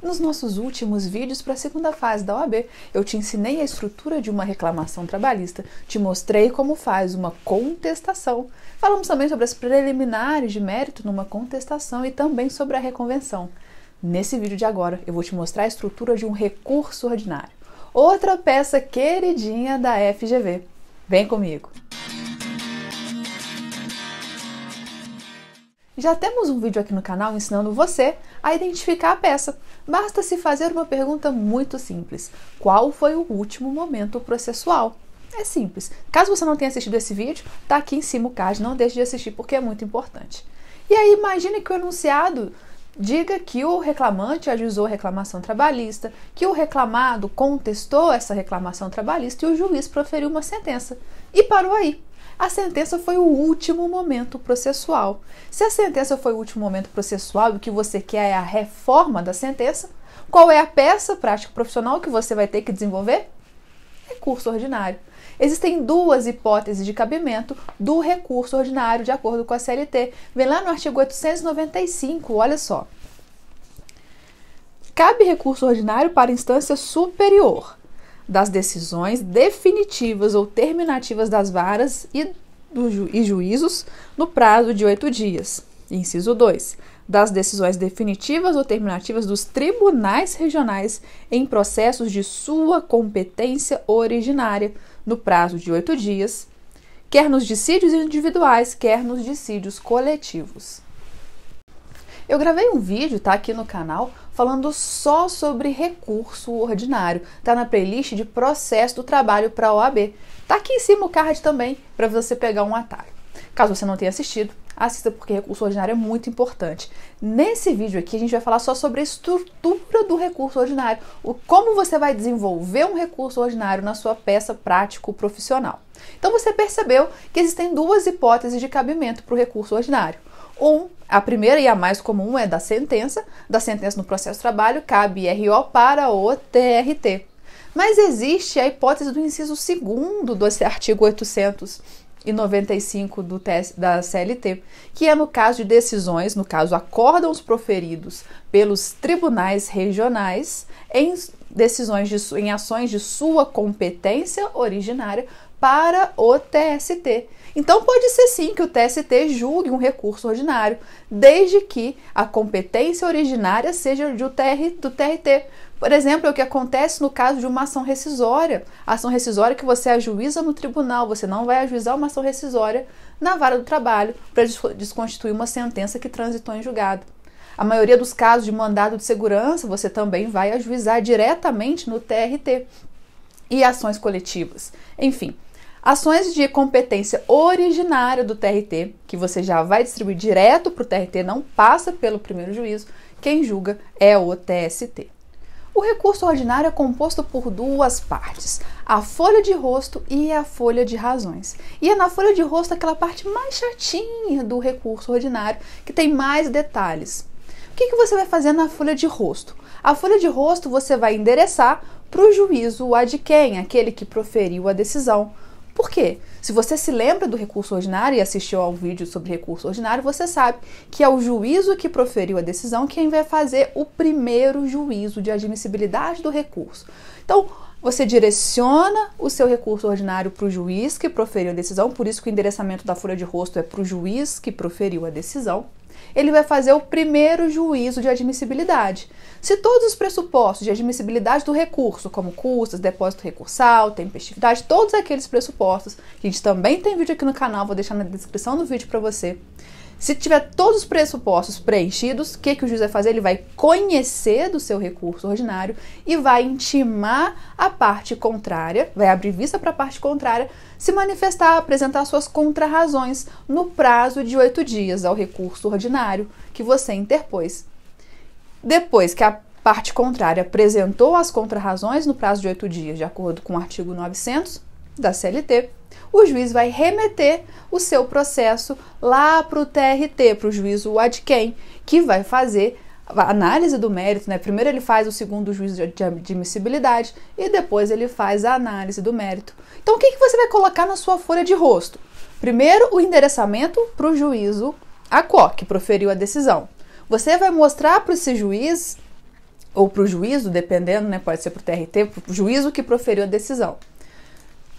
Nos nossos últimos vídeos para a segunda fase da OAB, eu te ensinei a estrutura de uma reclamação trabalhista, te mostrei como faz uma contestação, falamos também sobre as preliminares de mérito numa contestação e também sobre a reconvenção. Nesse vídeo de agora, eu vou te mostrar a estrutura de um recurso ordinário, outra peça queridinha da FGV. Vem comigo! Já temos um vídeo aqui no canal ensinando você a identificar a peça. Basta se fazer uma pergunta muito simples: qual foi o último momento processual? É simples. Caso você não tenha assistido esse vídeo, tá aqui em cima o card, não deixe de assistir porque é muito importante. E aí imagine que o enunciado diga que o reclamante ajuizou a reclamação trabalhista, que o reclamado contestou essa reclamação trabalhista e o juiz proferiu uma sentença. E parou aí a sentença foi o último momento processual. Se a sentença foi o último momento processual e o que você quer é a reforma da sentença, qual é a peça prática profissional que você vai ter que desenvolver? Recurso ordinário. Existem duas hipóteses de cabimento do recurso ordinário de acordo com a CLT. Vem lá no artigo 895, olha só. Cabe recurso ordinário para instância superior das decisões definitivas ou terminativas das varas e, ju e juízos no prazo de oito dias. Inciso 2. Das decisões definitivas ou terminativas dos tribunais regionais em processos de sua competência originária, no prazo de oito dias, quer nos dissídios individuais, quer nos dissídios coletivos. Eu gravei um vídeo, tá aqui no canal, falando só sobre recurso ordinário. Tá na playlist de processo do trabalho para a OAB. Tá aqui em cima o card também para você pegar um atalho. Caso você não tenha assistido, assista porque recurso ordinário é muito importante. Nesse vídeo aqui a gente vai falar só sobre a estrutura do recurso ordinário, o como você vai desenvolver um recurso ordinário na sua peça prático profissional. Então você percebeu que existem duas hipóteses de cabimento para o recurso ordinário. Um, a primeira e a mais comum é da sentença. Da sentença no processo de trabalho cabe RO para o TRT. Mas existe a hipótese do inciso segundo desse artigo 895 do da CLT, que é no caso de decisões, no caso acórdãos proferidos pelos tribunais regionais em decisões de, em ações de sua competência originária para o TST. Então, pode ser sim que o TST julgue um recurso ordinário, desde que a competência originária seja do, TR, do TRT. Por exemplo, é o que acontece no caso de uma ação rescisória. Ação rescisória que você ajuiza no tribunal, você não vai ajuizar uma ação rescisória na vara do trabalho para desconstituir uma sentença que transitou em julgado. A maioria dos casos de mandado de segurança você também vai ajuizar diretamente no TRT. E ações coletivas. Enfim, Ações de competência originária do TRT, que você já vai distribuir direto para o TRT, não passa pelo primeiro juízo, quem julga é o TST. O recurso ordinário é composto por duas partes, a folha de rosto e a folha de razões. E é na folha de rosto aquela parte mais chatinha do recurso ordinário, que tem mais detalhes. O que, que você vai fazer na folha de rosto? A folha de rosto você vai endereçar para o juízo ad quem, aquele que proferiu a decisão por quê? Se você se lembra do recurso ordinário e assistiu ao vídeo sobre recurso ordinário, você sabe que é o juízo que proferiu a decisão quem vai fazer o primeiro juízo de admissibilidade do recurso. Então, você direciona o seu recurso ordinário para o juiz que proferiu a decisão, por isso que o endereçamento da folha de rosto é para o juiz que proferiu a decisão ele vai fazer o primeiro juízo de admissibilidade. Se todos os pressupostos de admissibilidade do recurso, como custas, depósito recursal, tempestividade, todos aqueles pressupostos, que a gente também tem vídeo aqui no canal, vou deixar na descrição do vídeo para você, se tiver todos os pressupostos preenchidos, o que, que o juiz vai fazer? Ele vai conhecer do seu recurso ordinário e vai intimar a parte contrária, vai abrir vista para a parte contrária, se manifestar, apresentar suas contrarrazões no prazo de oito dias ao recurso ordinário que você interpôs. Depois que a parte contrária apresentou as contrarrazões no prazo de oito dias, de acordo com o artigo 900 da CLT, o juiz vai remeter o seu processo lá para o TRT, para o juízo ad quem, que vai fazer a análise do mérito, né? Primeiro ele faz o segundo juízo de admissibilidade e depois ele faz a análise do mérito. Então o que, que você vai colocar na sua folha de rosto? Primeiro, o endereçamento para o juízo ACO, que proferiu a decisão. Você vai mostrar para esse juiz ou para o juízo, dependendo, né, pode ser para o TRT, para o juízo que proferiu a decisão.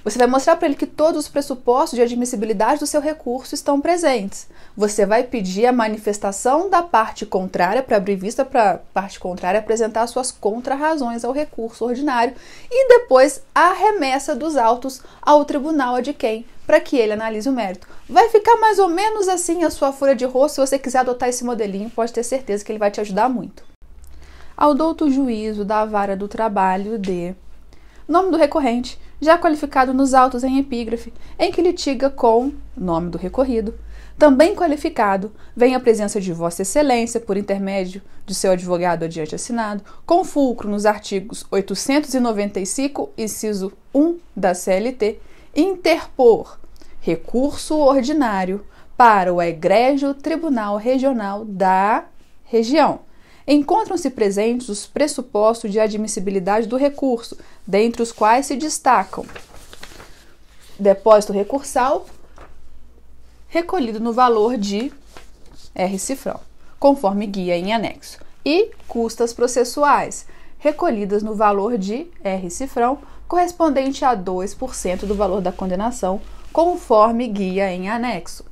Você vai mostrar para ele que todos os pressupostos de admissibilidade do seu recurso estão presentes. Você vai pedir a manifestação da parte contrária para abrir vista para a parte contrária apresentar suas contrarrazões ao recurso ordinário e depois a remessa dos autos ao tribunal de quem para que ele analise o mérito. Vai ficar mais ou menos assim a sua folha de rosto. Se você quiser adotar esse modelinho, pode ter certeza que ele vai te ajudar muito. Ao douto juízo da vara do trabalho de nome do recorrente, já qualificado nos autos em epígrafe, em que litiga com nome do recorrido. Também qualificado, vem a presença de Vossa Excelência, por intermédio de seu advogado adiante assinado, com fulcro nos artigos 895, inciso 1 da CLT, interpor recurso ordinário para o egrégio Tribunal Regional da região encontram-se presentes os pressupostos de admissibilidade do recurso, dentre os quais se destacam depósito recursal recolhido no valor de R cifrão, conforme guia em anexo, e custas processuais recolhidas no valor de R cifrão, correspondente a 2% do valor da condenação, conforme guia em anexo.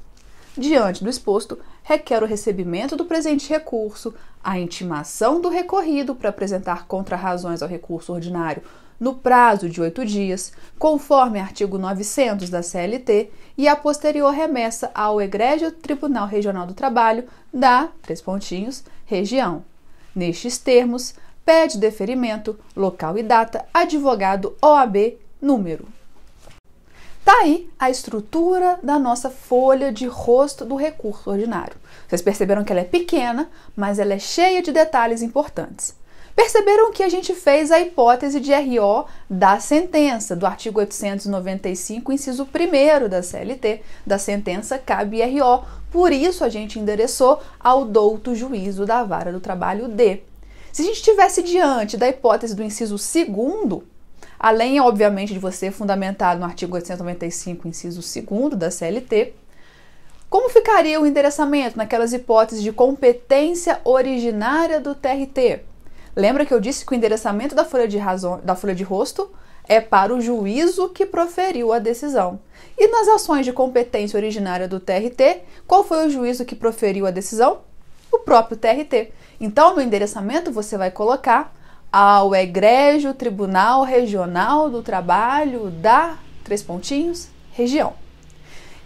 Diante do exposto, requer o recebimento do presente recurso, a intimação do recorrido para apresentar contrarrazões ao recurso ordinário no prazo de oito dias, conforme artigo 900 da CLT, e a posterior remessa ao Egrégio Tribunal Regional do Trabalho da, três pontinhos, região. Nestes termos, pede deferimento, local e data, advogado OAB, número. Tá aí a estrutura da nossa folha de rosto do recurso ordinário. Vocês perceberam que ela é pequena, mas ela é cheia de detalhes importantes. Perceberam que a gente fez a hipótese de RO da sentença, do artigo 895, inciso 1 da CLT, da sentença cabe RO. Por isso a gente endereçou ao douto juízo da vara do trabalho D. Se a gente estivesse diante da hipótese do inciso 2 além, obviamente, de você fundamentado no artigo 895, inciso 2 da CLT, como ficaria o endereçamento naquelas hipóteses de competência originária do TRT? Lembra que eu disse que o endereçamento da folha de, razão, da folha de rosto é para o juízo que proferiu a decisão. E nas ações de competência originária do TRT, qual foi o juízo que proferiu a decisão? O próprio TRT. Então, no endereçamento, você vai colocar ao egrégio Tribunal Regional do Trabalho da três pontinhos, região.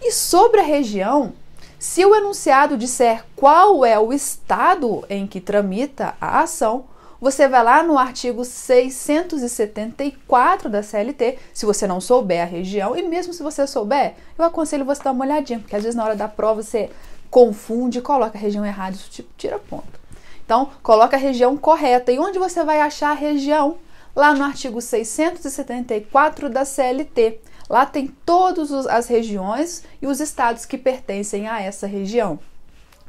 E sobre a região, se o enunciado disser qual é o estado em que tramita a ação, você vai lá no artigo 674 da CLT, se você não souber a região, e mesmo se você souber, eu aconselho você dar uma olhadinha, porque às vezes na hora da prova você confunde coloca a região errada, isso tipo, tira ponto. Então, coloca a região correta. E onde você vai achar a região? Lá no artigo 674 da CLT. Lá tem todas as regiões e os estados que pertencem a essa região.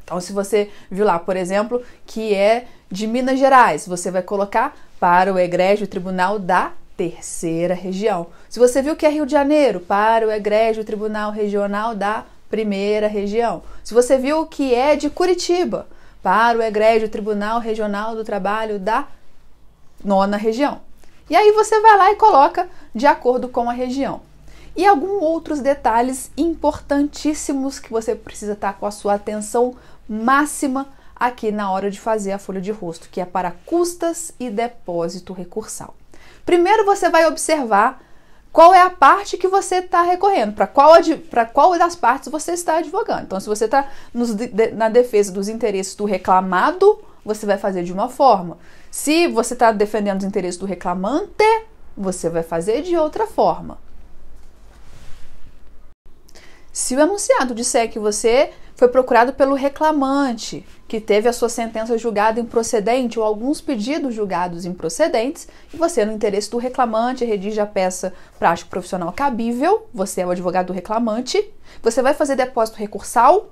Então, se você viu lá, por exemplo, que é de Minas Gerais, você vai colocar para o Egrégio Tribunal da Terceira Região. Se você viu que é Rio de Janeiro, para o Egrégio Tribunal Regional da Primeira Região. Se você viu que é de Curitiba, para o Egrégio Tribunal Regional do Trabalho da Nona Região. E aí você vai lá e coloca de acordo com a região. E alguns outros detalhes importantíssimos que você precisa estar com a sua atenção máxima aqui na hora de fazer a folha de rosto, que é para custas e depósito recursal. Primeiro você vai observar qual é a parte que você está recorrendo, para qual, qual das partes você está advogando. Então, se você está na defesa dos interesses do reclamado, você vai fazer de uma forma. Se você está defendendo os interesses do reclamante, você vai fazer de outra forma. Se o enunciado disser que você foi procurado pelo reclamante, que teve a sua sentença julgada improcedente ou alguns pedidos julgados improcedentes, e você, no interesse do reclamante, redige a peça prático profissional cabível, você é o advogado do reclamante, você vai fazer depósito recursal?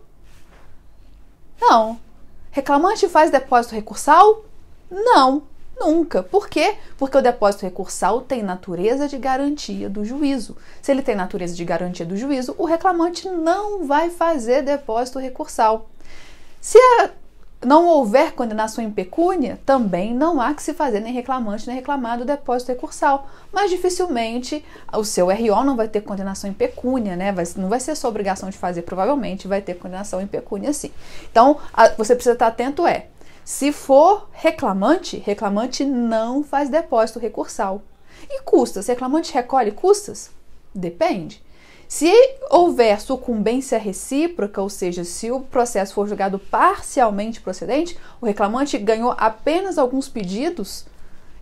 Não. Reclamante faz depósito recursal? Não. Nunca. Por quê? Porque o depósito recursal tem natureza de garantia do juízo. Se ele tem natureza de garantia do juízo, o reclamante não vai fazer depósito recursal. Se não houver condenação em pecúnia, também não há que se fazer nem reclamante nem reclamado depósito recursal. Mas dificilmente o seu RO não vai ter condenação em pecúnia, né? Vai, não vai ser sua obrigação de fazer, provavelmente vai ter condenação em pecúnia sim. Então, a, você precisa estar atento é, se for reclamante, reclamante não faz depósito recursal. E custas, reclamante recolhe custas? Depende. Se houver sucumbência recíproca, ou seja, se o processo for julgado parcialmente procedente, o reclamante ganhou apenas alguns pedidos,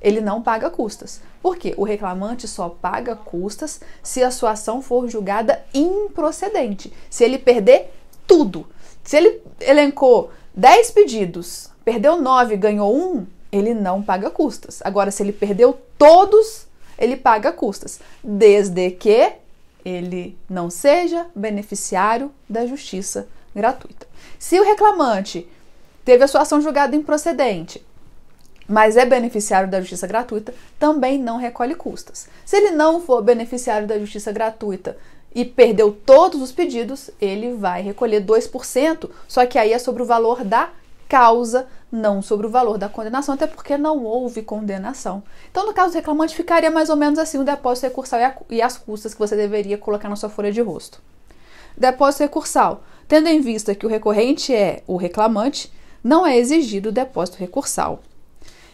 ele não paga custas. Por quê? O reclamante só paga custas se a sua ação for julgada improcedente. Se ele perder tudo. Se ele elencou 10 pedidos, perdeu 9 ganhou um, ele não paga custas. Agora, se ele perdeu todos, ele paga custas. Desde que ele não seja beneficiário da justiça gratuita. Se o reclamante teve a sua ação julgada improcedente, mas é beneficiário da justiça gratuita, também não recolhe custas. Se ele não for beneficiário da justiça gratuita e perdeu todos os pedidos, ele vai recolher 2%, só que aí é sobre o valor da causa, não sobre o valor da condenação, até porque não houve condenação. Então, no caso do reclamante, ficaria mais ou menos assim o depósito recursal e as custas que você deveria colocar na sua folha de rosto. Depósito recursal. Tendo em vista que o recorrente é o reclamante, não é exigido o depósito recursal.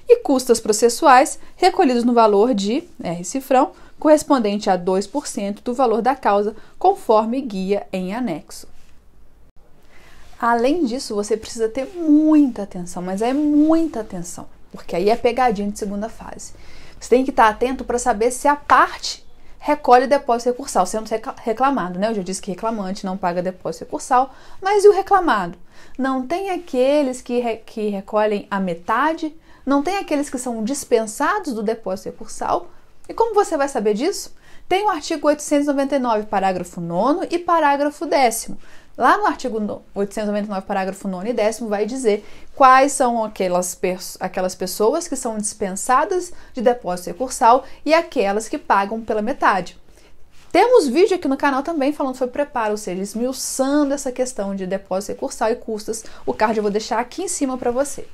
E custas processuais recolhidos no valor de R cifrão, correspondente a 2% do valor da causa, conforme guia em anexo. Além disso, você precisa ter muita atenção, mas é muita atenção, porque aí é pegadinha de segunda fase. Você tem que estar atento para saber se a parte recolhe depósito recursal, sendo reclamado, né? Eu já disse que reclamante não paga depósito recursal, mas e o reclamado? Não tem aqueles que, re que recolhem a metade, não tem aqueles que são dispensados do depósito recursal. E como você vai saber disso? Tem o artigo 899, parágrafo 9 e parágrafo 10. Lá no artigo 899, parágrafo 9 e 10, vai dizer quais são aquelas, aquelas pessoas que são dispensadas de depósito recursal e aquelas que pagam pela metade. Temos vídeo aqui no canal também falando sobre preparo, ou seja, esmiuçando essa questão de depósito recursal e custas. O card eu vou deixar aqui em cima para você.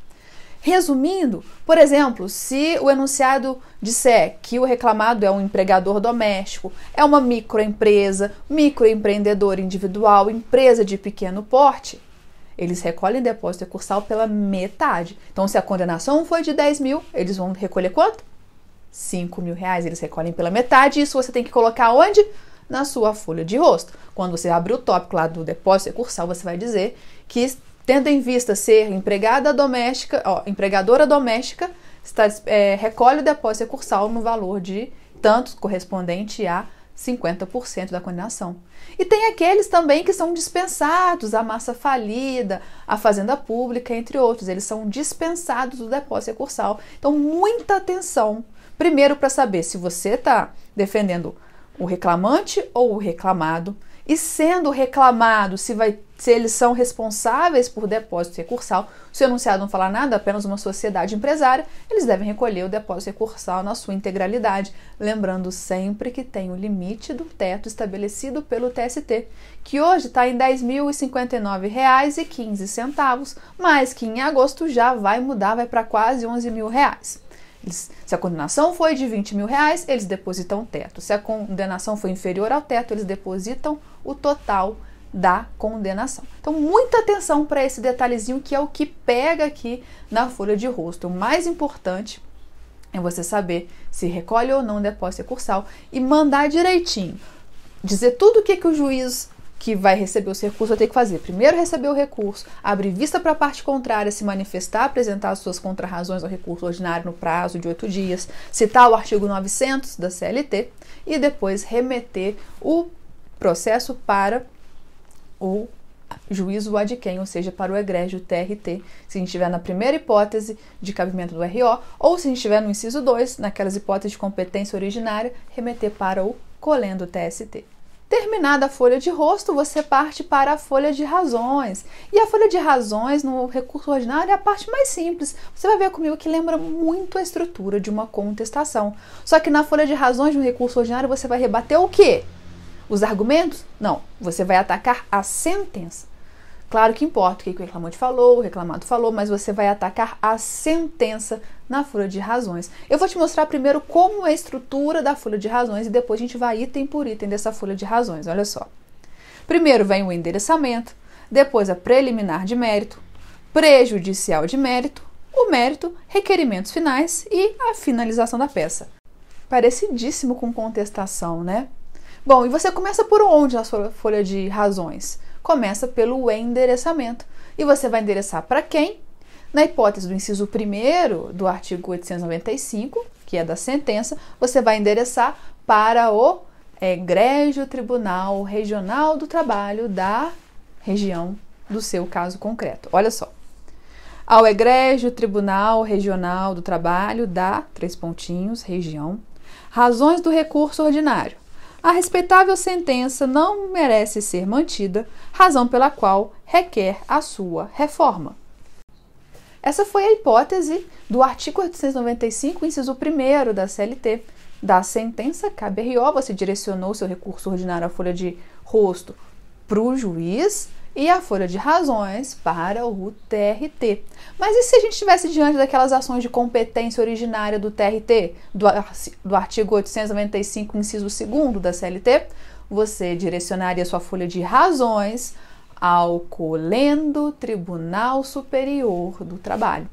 Resumindo, por exemplo, se o enunciado disser que o reclamado é um empregador doméstico, é uma microempresa, microempreendedor individual, empresa de pequeno porte, eles recolhem depósito recursal pela metade. Então, se a condenação foi de 10 mil, eles vão recolher quanto? 5 mil reais. Eles recolhem pela metade. Isso você tem que colocar onde? Na sua folha de rosto. Quando você abrir o tópico lá do depósito recursal, você vai dizer que tendo em vista ser empregada doméstica, ó, empregadora doméstica, está, é, recolhe o depósito recursal no valor de tanto correspondente a 50% da condenação. E tem aqueles também que são dispensados, a massa falida, a fazenda pública, entre outros. Eles são dispensados do depósito recursal. Então, muita atenção. Primeiro, para saber se você está defendendo o reclamante ou o reclamado. E sendo reclamado, se, vai, se eles são responsáveis por depósito recursal, se o enunciado não falar nada, apenas uma sociedade empresária, eles devem recolher o depósito recursal na sua integralidade, lembrando sempre que tem o limite do teto estabelecido pelo TST, que hoje está em R$ 10.059,15, mas que em agosto já vai mudar, vai para quase 11 mil reais. Se a condenação foi de 20 mil reais, eles depositam o teto. Se a condenação foi inferior ao teto, eles depositam o total da condenação. Então, muita atenção para esse detalhezinho que é o que pega aqui na folha de rosto. O mais importante é você saber se recolhe ou não depósito recursal e mandar direitinho. Dizer tudo o que, que o juiz que vai receber os recursos vai ter que fazer. Primeiro receber o recurso, abrir vista para a parte contrária, se manifestar, apresentar as suas contrarrazões ao recurso ordinário no prazo de oito dias, citar o artigo 900 da CLT e depois remeter o processo para o juízo ad quem, ou seja, para o egrégio TRT, se a gente estiver na primeira hipótese de cabimento do RO, ou se a gente estiver no inciso 2, naquelas hipóteses de competência originária, remeter para o colendo TST. Terminada a folha de rosto, você parte para a folha de razões. E a folha de razões no recurso ordinário é a parte mais simples. Você vai ver comigo que lembra muito a estrutura de uma contestação. Só que na folha de razões no recurso ordinário você vai rebater o quê? Os argumentos? Não, você vai atacar a sentença. Claro que importa o que o reclamante falou, o reclamado falou, mas você vai atacar a sentença na folha de razões. Eu vou te mostrar primeiro como é a estrutura da folha de razões e depois a gente vai item por item dessa folha de razões. Olha só. Primeiro vem o endereçamento, depois a preliminar de mérito, prejudicial de mérito, o mérito, requerimentos finais e a finalização da peça. Parecidíssimo com contestação, né? Bom, e você começa por onde na sua folha de razões? começa pelo endereçamento. E você vai endereçar para quem? Na hipótese do inciso 1 do artigo 895, que é da sentença, você vai endereçar para o egrégio Tribunal Regional do Trabalho da região do seu caso concreto. Olha só. Ao egrégio Tribunal Regional do Trabalho da, três pontinhos, região, razões do recurso ordinário a respeitável sentença não merece ser mantida, razão pela qual requer a sua reforma. Essa foi a hipótese do artigo 895, inciso 1 da CLT. Da sentença, cabe RO, você direcionou seu recurso ordinário à folha de rosto para o juiz e a folha de razões para o TRT. Mas e se a gente estivesse diante daquelas ações de competência originária do TRT, do, do artigo 895, inciso 2 da CLT? Você direcionaria sua folha de razões ao colendo Tribunal Superior do Trabalho.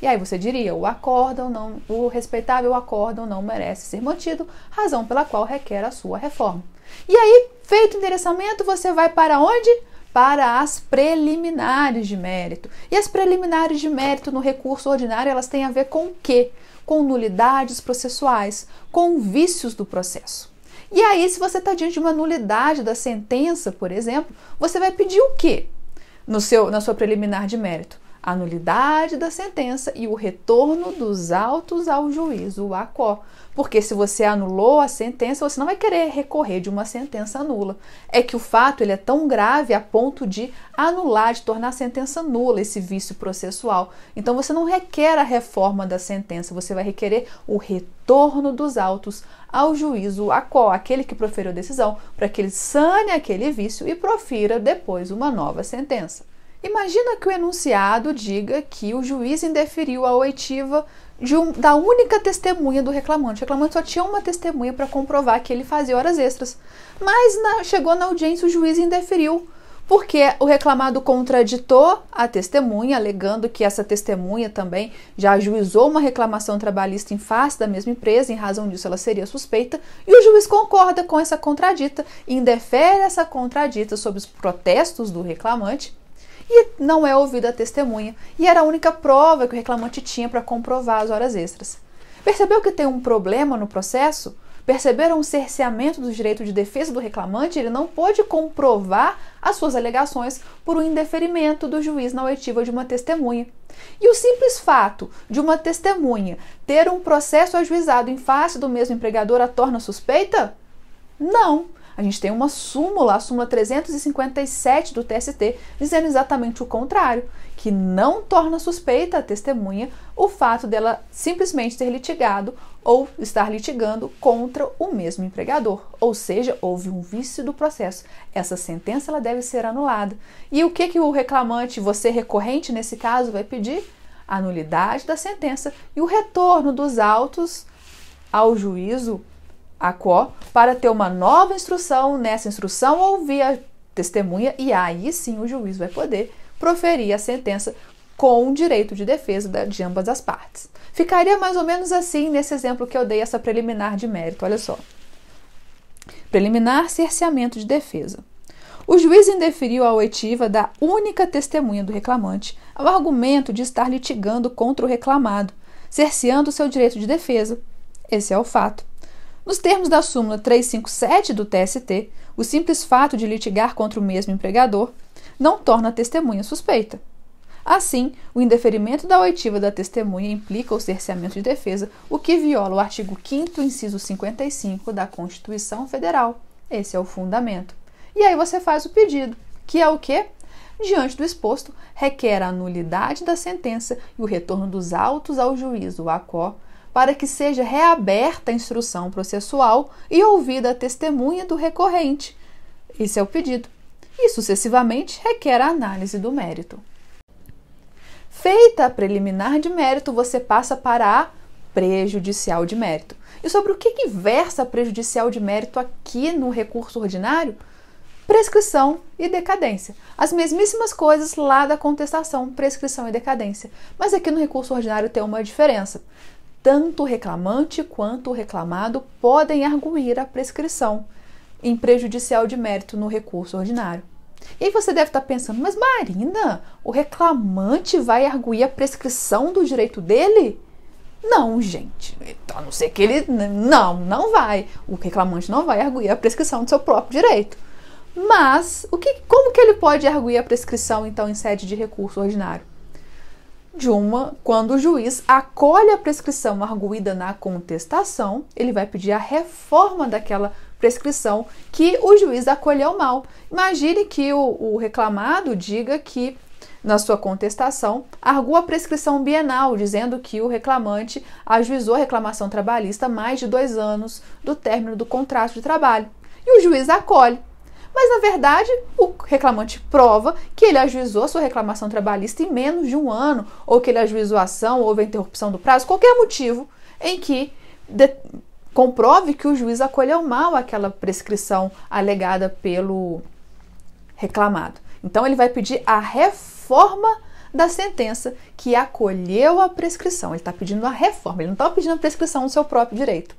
E aí você diria, o acórdão não, o respeitável acórdão não merece ser mantido, razão pela qual requer a sua reforma. E aí, feito o endereçamento, você vai para onde? Para as preliminares de mérito. E as preliminares de mérito no recurso ordinário, elas têm a ver com o quê? Com nulidades processuais, com vícios do processo. E aí, se você está diante de uma nulidade da sentença, por exemplo, você vai pedir o quê? No seu, na sua preliminar de mérito? A nulidade da sentença e o retorno dos autos ao juízo, o ACO. Porque se você anulou a sentença, você não vai querer recorrer de uma sentença nula. É que o fato ele é tão grave a ponto de anular, de tornar a sentença nula esse vício processual. Então você não requer a reforma da sentença, você vai requerer o retorno dos autos ao juízo a qual aquele que proferiu a decisão, para que ele sane aquele vício e profira depois uma nova sentença. Imagina que o enunciado diga que o juiz indeferiu a oitiva um, da única testemunha do reclamante. O reclamante só tinha uma testemunha para comprovar que ele fazia horas extras. Mas na, chegou na audiência, o juiz indeferiu, porque o reclamado contraditou a testemunha, alegando que essa testemunha também já ajuizou uma reclamação trabalhista em face da mesma empresa, em razão disso ela seria suspeita, e o juiz concorda com essa contradita, indefere essa contradita sobre os protestos do reclamante e não é ouvida a testemunha, e era a única prova que o reclamante tinha para comprovar as horas extras. Percebeu que tem um problema no processo? Perceberam o cerceamento do direito de defesa do reclamante? Ele não pôde comprovar as suas alegações por um indeferimento do juiz na oitiva de uma testemunha. E o simples fato de uma testemunha ter um processo ajuizado em face do mesmo empregador a torna suspeita? Não a gente tem uma súmula, a súmula 357 do TST, dizendo exatamente o contrário, que não torna suspeita a testemunha o fato dela simplesmente ter litigado ou estar litigando contra o mesmo empregador, ou seja, houve um vício do processo. Essa sentença ela deve ser anulada. E o que que o reclamante, você recorrente nesse caso, vai pedir? A nulidade da sentença e o retorno dos autos ao juízo a quo para ter uma nova instrução. Nessa instrução, ouvir a testemunha e aí sim o juiz vai poder proferir a sentença com o direito de defesa de ambas as partes. Ficaria mais ou menos assim nesse exemplo que eu dei, essa preliminar de mérito. Olha só. Preliminar cerceamento de defesa. O juiz indeferiu a oitiva da única testemunha do reclamante ao argumento de estar litigando contra o reclamado, cerceando seu direito de defesa. Esse é o fato. Nos termos da súmula 357 do TST, o simples fato de litigar contra o mesmo empregador não torna a testemunha suspeita. Assim, o indeferimento da oitiva da testemunha implica o cerceamento de defesa, o que viola o artigo 5 inciso 55 da Constituição Federal. Esse é o fundamento. E aí você faz o pedido, que é o quê? Diante do exposto, requer a nulidade da sentença e o retorno dos autos ao juízo, a qual para que seja reaberta a instrução processual e ouvida a testemunha do recorrente. Esse é o pedido. e, sucessivamente, requer a análise do mérito. Feita a preliminar de mérito, você passa para a prejudicial de mérito. E sobre o que, que versa a prejudicial de mérito aqui no recurso ordinário? Prescrição e decadência. As mesmíssimas coisas lá da contestação, prescrição e decadência. Mas aqui no recurso ordinário tem uma diferença. Tanto o reclamante quanto o reclamado podem arguir a prescrição em prejudicial de mérito no recurso ordinário. E aí você deve estar pensando, mas Marina, o reclamante vai arguir a prescrição do direito dele? Não, gente. A não ser que ele. Não, não vai. O reclamante não vai arguir a prescrição do seu próprio direito. Mas, o que, como que ele pode arguir a prescrição, então, em sede de recurso ordinário? De uma, quando o juiz acolhe a prescrição arguída na contestação, ele vai pedir a reforma daquela prescrição que o juiz acolheu mal. Imagine que o, o reclamado diga que na sua contestação, arguu a prescrição bienal, dizendo que o reclamante ajuizou a reclamação trabalhista mais de dois anos do término do contrato de trabalho. E o juiz acolhe. Mas, na verdade, o reclamante prova que ele ajuizou a sua reclamação trabalhista em menos de um ano, ou que ele ajuizou a ação, houve a interrupção do prazo, qualquer motivo em que comprove que o juiz acolheu mal aquela prescrição alegada pelo reclamado. Então, ele vai pedir a reforma da sentença que acolheu a prescrição. Ele está pedindo a reforma, ele não está pedindo a prescrição do seu próprio direito.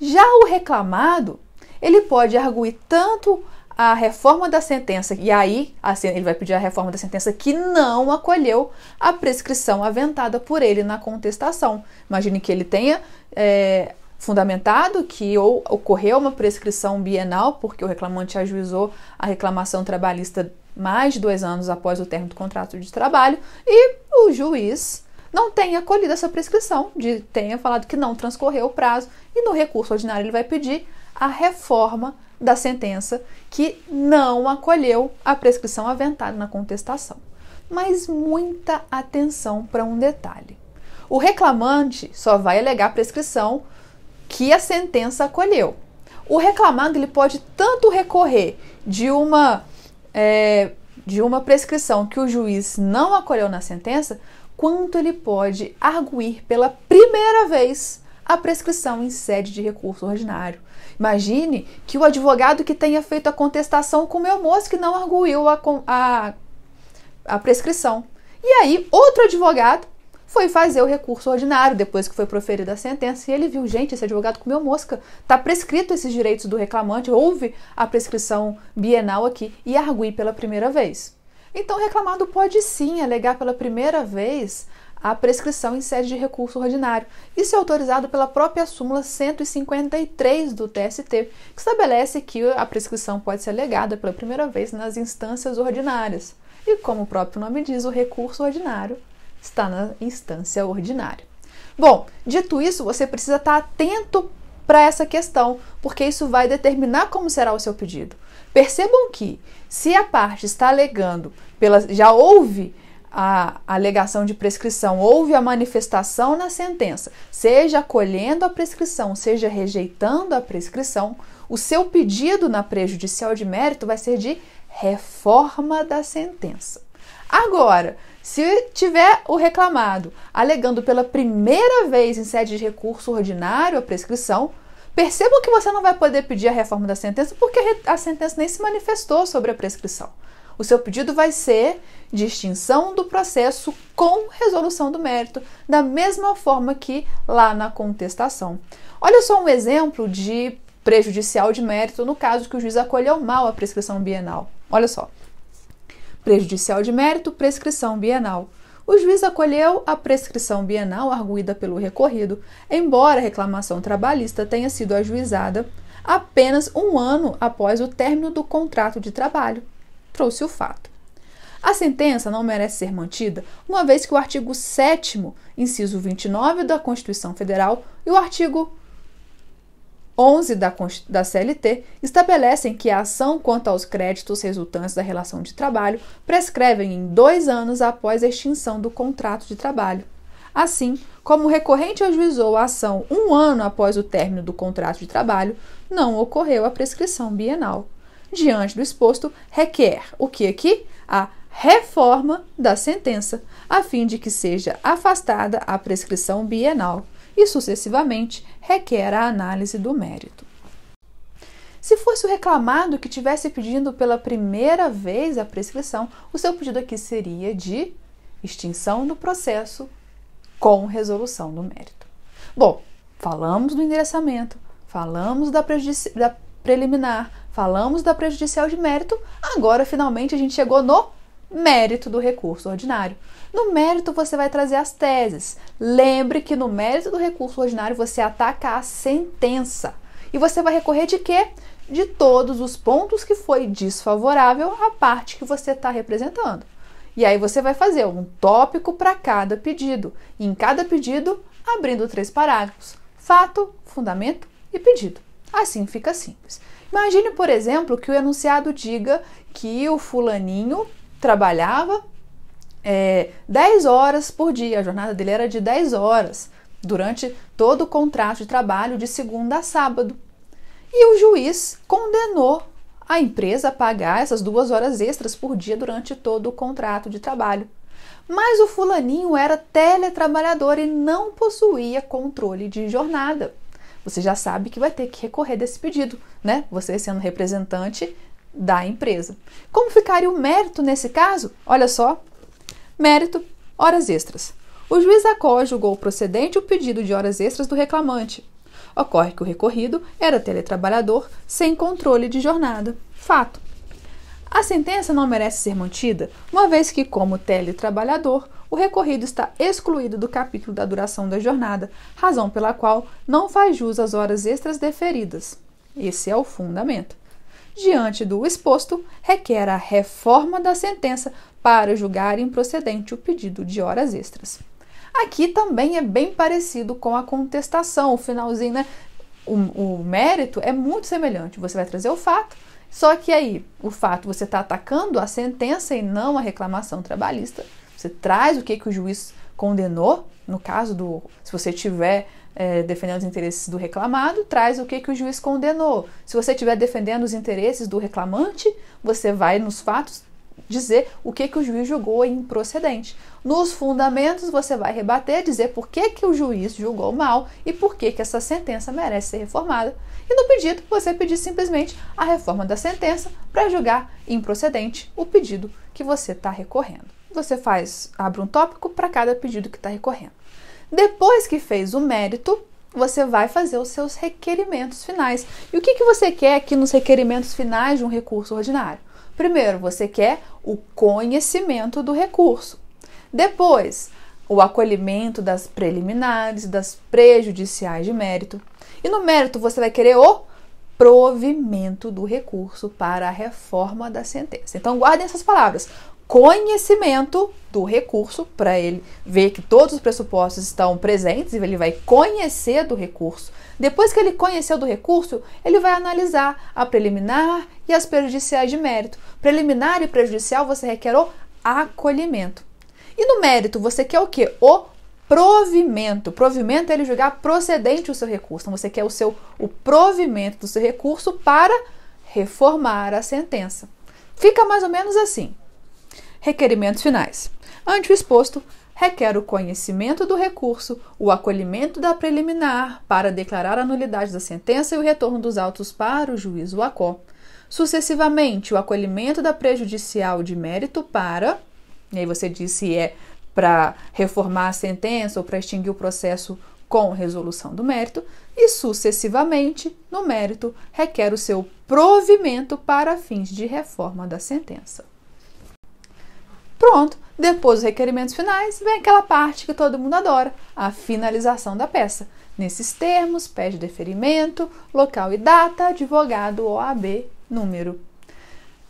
Já o reclamado, ele pode arguir tanto a reforma da sentença, e aí ele vai pedir a reforma da sentença que não acolheu a prescrição aventada por ele na contestação. Imagine que ele tenha é, fundamentado que ou ocorreu uma prescrição bienal, porque o reclamante ajuizou a reclamação trabalhista mais de dois anos após o término do contrato de trabalho, e o juiz não tenha acolhido essa prescrição, de, tenha falado que não transcorreu o prazo, e no recurso ordinário ele vai pedir a reforma da sentença que não acolheu a prescrição aventada na contestação. Mas muita atenção para um detalhe. O reclamante só vai alegar prescrição que a sentença acolheu. O reclamado ele pode tanto recorrer de uma é, de uma prescrição que o juiz não acolheu na sentença, quanto ele pode arguir pela primeira vez a prescrição em sede de recurso ordinário. Imagine que o advogado que tenha feito a contestação com o meu moço que não arguiu a, a, a prescrição. E aí, outro advogado foi fazer o recurso ordinário depois que foi proferida a sentença e ele viu, gente, esse advogado comeu mosca, está prescrito esses direitos do reclamante, houve a prescrição bienal aqui e arguir pela primeira vez. Então, o reclamado pode sim alegar pela primeira vez a prescrição em sede de recurso ordinário. Isso é autorizado pela própria súmula 153 do TST, que estabelece que a prescrição pode ser alegada pela primeira vez nas instâncias ordinárias. E como o próprio nome diz, o recurso ordinário está na instância ordinária. Bom, dito isso, você precisa estar atento para essa questão, porque isso vai determinar como será o seu pedido. Percebam que, se a parte está alegando, pela, já houve a alegação de prescrição, houve a manifestação na sentença, seja acolhendo a prescrição, seja rejeitando a prescrição, o seu pedido na prejudicial de mérito vai ser de reforma da sentença. Agora, se tiver o reclamado alegando pela primeira vez em sede de recurso ordinário a prescrição, percebam que você não vai poder pedir a reforma da sentença porque a sentença nem se manifestou sobre a prescrição. O seu pedido vai ser de extinção do processo com resolução do mérito, da mesma forma que lá na contestação. Olha só um exemplo de prejudicial de mérito no caso que o juiz acolheu mal a prescrição bienal. Olha só prejudicial de mérito, prescrição bienal. O juiz acolheu a prescrição bienal arguída pelo recorrido, embora a reclamação trabalhista tenha sido ajuizada apenas um ano após o término do contrato de trabalho. Trouxe o fato. A sentença não merece ser mantida, uma vez que o artigo 7, inciso 29 da Constituição Federal e o artigo 11 da, da CLT estabelecem que a ação quanto aos créditos resultantes da relação de trabalho prescrevem em dois anos após a extinção do contrato de trabalho. Assim, como o recorrente ajuizou a ação um ano após o término do contrato de trabalho, não ocorreu a prescrição bienal. Diante do exposto, requer o que aqui? A reforma da sentença, a fim de que seja afastada a prescrição bienal e, sucessivamente, requer a análise do mérito. Se fosse o reclamado que tivesse pedindo pela primeira vez a prescrição, o seu pedido aqui seria de extinção do processo com resolução do mérito. Bom, falamos do endereçamento, falamos da, da preliminar, falamos da prejudicial de mérito, agora finalmente a gente chegou no mérito do recurso ordinário. No mérito você vai trazer as teses. Lembre que no mérito do recurso ordinário você ataca a sentença. E você vai recorrer de quê? De todos os pontos que foi desfavorável à parte que você está representando. E aí você vai fazer um tópico para cada pedido. E em cada pedido, abrindo três parágrafos: fato, fundamento e pedido. Assim fica simples. Imagine, por exemplo, que o enunciado diga que o fulaninho trabalhava é, 10 horas por dia, a jornada dele era de 10 horas durante todo o contrato de trabalho de segunda a sábado. E o juiz condenou a empresa a pagar essas duas horas extras por dia durante todo o contrato de trabalho. Mas o fulaninho era teletrabalhador e não possuía controle de jornada. Você já sabe que vai ter que recorrer desse pedido, né? Você sendo representante da empresa. Como ficaria o mérito nesse caso? Olha só. Mérito, horas extras. O juiz da julgou procedente o pedido de horas extras do reclamante. Ocorre que o recorrido era teletrabalhador sem controle de jornada. Fato. A sentença não merece ser mantida, uma vez que, como teletrabalhador, o recorrido está excluído do capítulo da duração da jornada, razão pela qual não faz jus às horas extras deferidas. Esse é o fundamento. Diante do exposto, requer a reforma da sentença para julgar improcedente o pedido de horas extras. Aqui também é bem parecido com a contestação, o finalzinho, né? O, o mérito é muito semelhante. Você vai trazer o fato, só que aí o fato você está atacando a sentença e não a reclamação trabalhista. Você traz o que, que o juiz condenou, no caso do. Se você tiver é, defendendo os interesses do reclamado, traz o que, que o juiz condenou. Se você estiver defendendo os interesses do reclamante, você vai nos fatos dizer o que, que o juiz julgou improcedente. Nos fundamentos, você vai rebater, dizer por que, que o juiz julgou mal e por que, que essa sentença merece ser reformada. E no pedido, você pedir simplesmente a reforma da sentença para julgar improcedente o pedido que você está recorrendo. Você faz, abre um tópico para cada pedido que está recorrendo. Depois que fez o mérito, você vai fazer os seus requerimentos finais. E o que, que você quer aqui nos requerimentos finais de um recurso ordinário? Primeiro, você quer o conhecimento do recurso. Depois, o acolhimento das preliminares, das prejudiciais de mérito. E no mérito, você vai querer o provimento do recurso para a reforma da sentença. Então, guardem essas palavras: conhecimento do recurso, para ele ver que todos os pressupostos estão presentes, e ele vai conhecer do recurso. Depois que ele conheceu do recurso, ele vai analisar a preliminar e as prejudiciais de mérito. Preliminar e prejudicial você requer o acolhimento. E no mérito você quer o quê? O provimento. Provimento é ele julgar procedente o seu recurso. Então você quer o seu o provimento do seu recurso para reformar a sentença. Fica mais ou menos assim. Requerimentos finais. Ante o exposto, requer o conhecimento do recurso, o acolhimento da preliminar para declarar a nulidade da sentença e o retorno dos autos para o juiz o ACO. Sucessivamente, o acolhimento da prejudicial de mérito para, e aí você diz se é para reformar a sentença ou para extinguir o processo com resolução do mérito, e sucessivamente, no mérito, requer o seu provimento para fins de reforma da sentença. Pronto, depois dos requerimentos finais, vem aquela parte que todo mundo adora, a finalização da peça. Nesses termos, pede deferimento, local e data, advogado OAB, número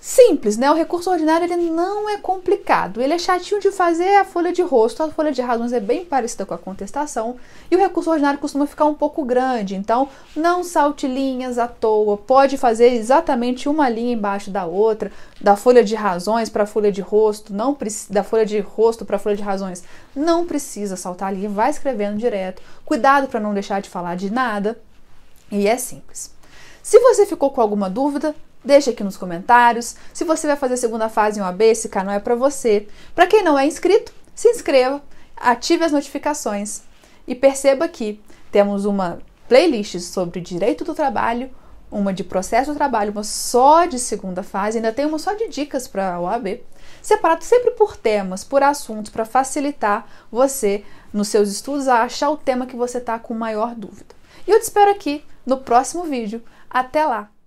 simples, né? O recurso ordinário ele não é complicado. Ele é chatinho de fazer, a folha de rosto, a folha de razões é bem parecida com a contestação, e o recurso ordinário costuma ficar um pouco grande, então não salte linhas à toa. Pode fazer exatamente uma linha embaixo da outra, da folha de razões para a folha de rosto, não da folha de rosto para a folha de razões. Não precisa saltar ali, vai escrevendo direto. Cuidado para não deixar de falar de nada. E é simples. Se você ficou com alguma dúvida, Deixe aqui nos comentários. Se você vai fazer a segunda fase em OAB, esse canal é para você. Para quem não é inscrito, se inscreva, ative as notificações e perceba que temos uma playlist sobre direito do trabalho, uma de processo do trabalho, uma só de segunda fase, ainda tem uma só de dicas para a OAB, separado sempre por temas, por assuntos, para facilitar você nos seus estudos a achar o tema que você está com maior dúvida. E eu te espero aqui no próximo vídeo. Até lá!